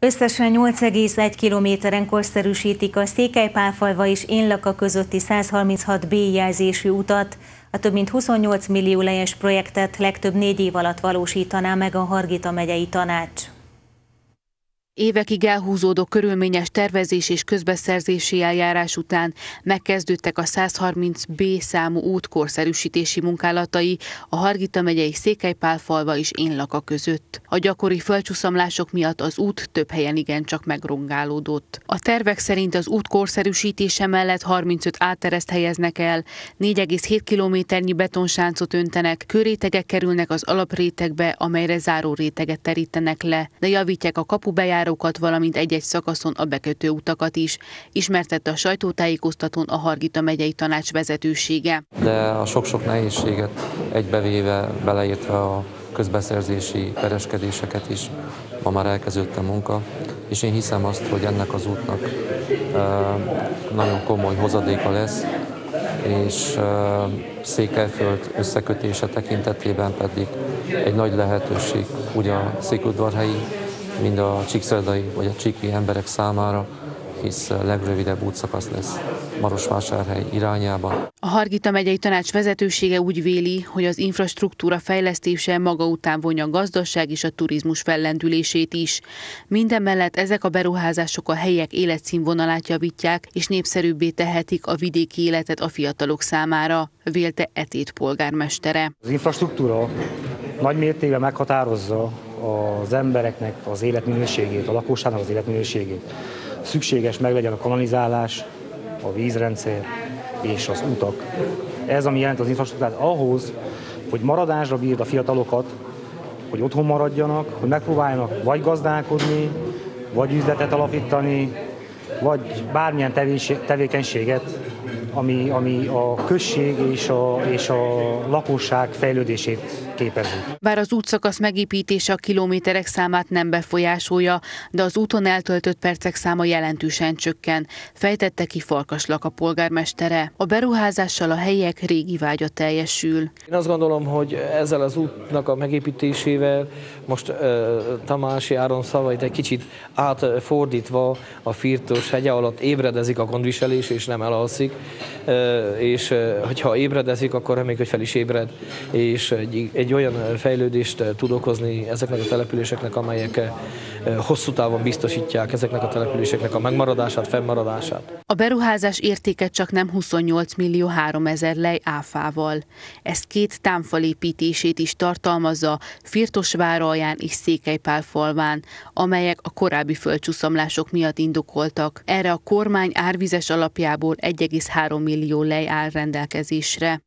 Összesen 8,1 kilométeren korszerűsítik a Székelypálfalva és Énlaka közötti 136 B jelzésű utat. A több mint 28 millió lejes projektet legtöbb négy év alatt valósítaná meg a Hargita megyei tanács. Évekig elhúzódó körülményes tervezés és közbeszerzési eljárás után megkezdődtek a 130B számú út korszerűsítési munkálatai a Hargita megyei Székelypálfalva és Énlaka között. A gyakori földcsúszamlások miatt az út több helyen igencsak megrongálódott. A tervek szerint az út korszerűsítése mellett 35 átereszt helyeznek el, 4,7 kilométernyi betonsáncot öntenek, körétegek kerülnek az alaprétegbe, amelyre záró réteget terítenek le, de javítják a kapubejár járókat, valamint egy-egy szakaszon a bekötő utakat is, ismertette a sajtótájékoztatón a Hargita megyei tanács vezetősége. De a sok-sok nehézséget egybevéve, beleértve a közbeszerzési pereskedéseket is, ma már elkezdődött a munka, és én hiszem azt, hogy ennek az útnak nagyon komoly hozadéka lesz, és Székelyföld összekötése tekintetében pedig egy nagy lehetőség ugye a székudvarhelyi mind a csíkszerdai vagy a csíki emberek számára, hisz legrövidebb útszakasz lesz Marosvásárhely irányába. A Hargita megyei tanács vezetősége úgy véli, hogy az infrastruktúra fejlesztése maga után vonja a gazdaság és a turizmus fellendülését is. Minden mellett ezek a beruházások a helyek életszínvonalát javítják, és népszerűbbé tehetik a vidéki életet a fiatalok számára, vélte Etét polgármestere. Az infrastruktúra nagy mértékben meghatározza az embereknek az életminőségét, a lakosságnak az életminőségét. Szükséges meglegyen a kanalizálás, a vízrendszer és az utak. Ez, ami jelent az infrastruktúrát ahhoz, hogy maradásra bírd a fiatalokat, hogy otthon maradjanak, hogy megpróbáljanak vagy gazdálkodni, vagy üzletet alapítani, vagy bármilyen tevékenységet ami, ami a község és a, és a lakosság fejlődését képezi. Bár az útszakasz megépítése a kilométerek számát nem befolyásolja, de az úton eltöltött percek száma jelentősen csökken, fejtette ki Farkaslak a polgármestere. A beruházással a helyiek régi vágya teljesül. Én azt gondolom, hogy ezzel az útnak a megépítésével most uh, Tamási Áron szavait egy kicsit átfordítva a Firtos hegye alatt ébredezik a gondviselés és nem elalszik és hogyha ébredezik, akkor reméljük, hogy fel is ébred, és egy, egy olyan fejlődést tud okozni ezeknek a településeknek, amelyek hosszú távon biztosítják ezeknek a településeknek a megmaradását, fennmaradását. A beruházás értéke csak nem 28 millió 3 ezer lej áfával. Ez két támfal építését is tartalmazza Firtosvára és Székelypál falván, amelyek a korábbi földcsúszamlások miatt indokoltak. Erre a kormány árvizes alapjából 1,3 millió lej áll rendelkezésre.